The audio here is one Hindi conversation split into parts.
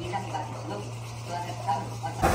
ini kan kita belum selesai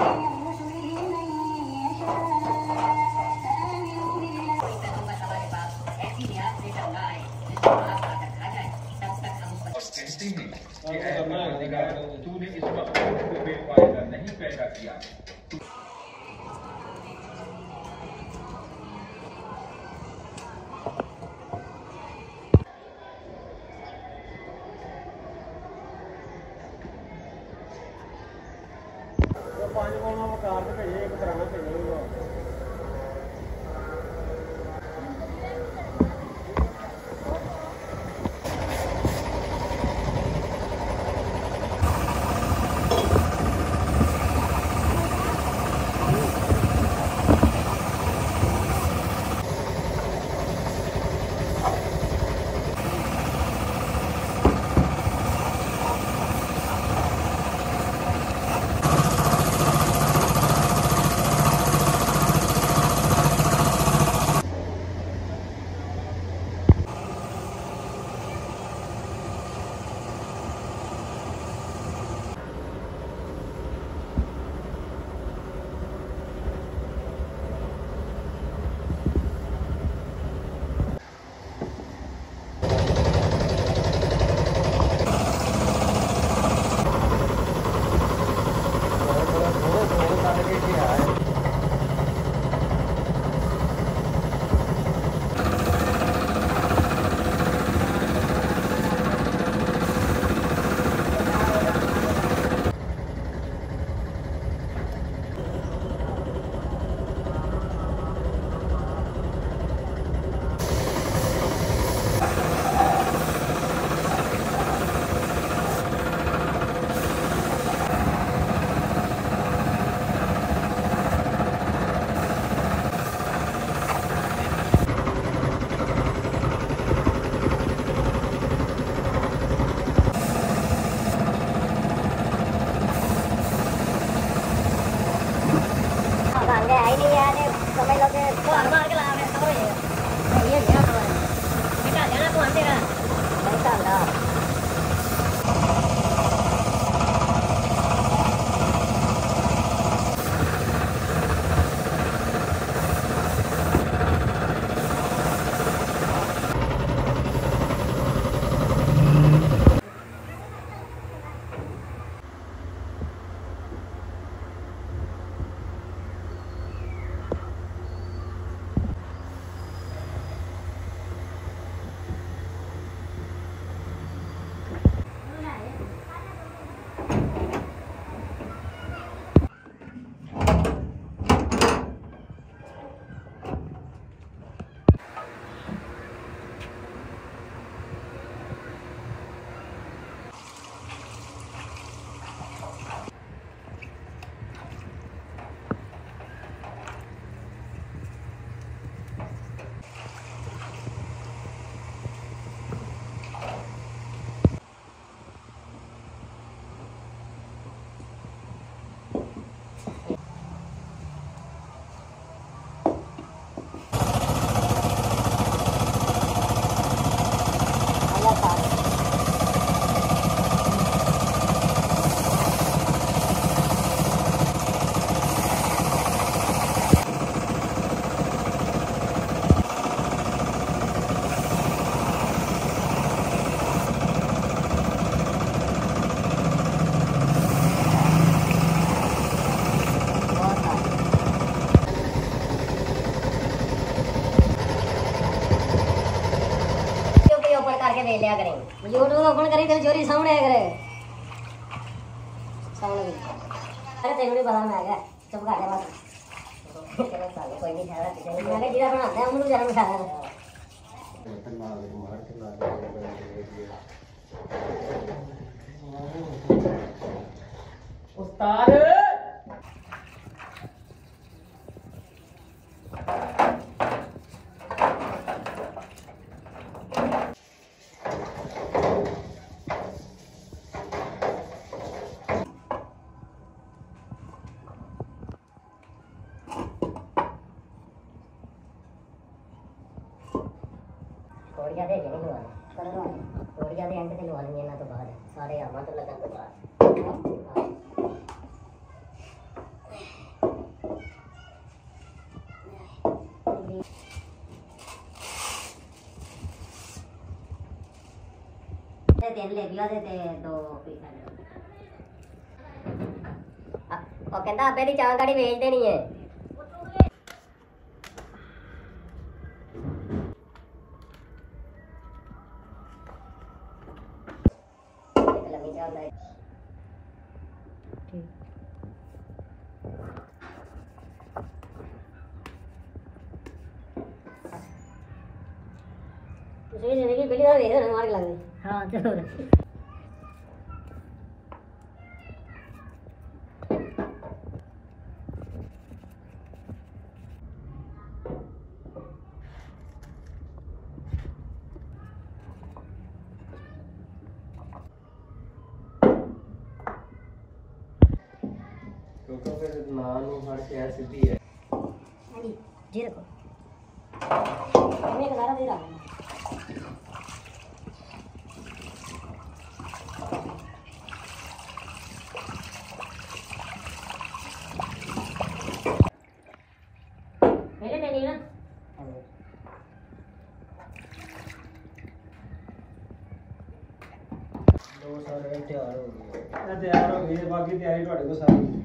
Oh. ਪੰਜ ਕੋਣਾ ਵਕਾਰ ਤੇ ਭੇਜੇ ਇੱਕ ਤਰ੍ਹਾਂ ਭੇਜੇ 我他妈的个篮子 યુટ્યુબમાં પણ કરી તેવી ચોરી સામે કરે સામે અરે તેવડી બધામાં આગળ ચમકા આગળ વાત કોઈ નહીં સારા પીછે જીરા પણ આપણે અમરું જાણું સારા ઉસ્તાદ ਥੋੜੀਆਂ ਦੇ ਨਹੀਂ ਲਵਾਉਣੇ। ਕਦੋਂ ਥੋੜੀਆਂ ਦੇ ਐਂਡ ਤੇ ਲਵਾਉਣੀ ਇਹਨਾਂ ਤੋਂ ਬਾਅਦ। ਸਾਰੇ ਆਵਾਂ ਤੋਂ ਲੱਗਣ ਤੋਂ ਬਾਅਦ ਤੇ ਤਿੰਨ ਲਾ ਤੇ ਤੇ ਦੋ ਪੀਸ ਉਹ ਕਹਿੰਦਾ ਆਪੇ ਦੀ ਚਾਹ ਗਾੜੀ ਵੇਚ ਦੇਣੀ ਹੈ। लाइक ठीक तो सही ज़िंदगी बिल्ली साहब इधर हमारे लगे हाँ ज़रूर ಸಂತೋಷ ನಾನು ಹರ್ಷ ಸಿದ್ಧಿ ಜೀರಕ ಅನೇಕ ದಾರ ದೀರ दो सारे तैयार हो गए तैयार हो गए बाकी तैयारी तो थोड़े को सारी।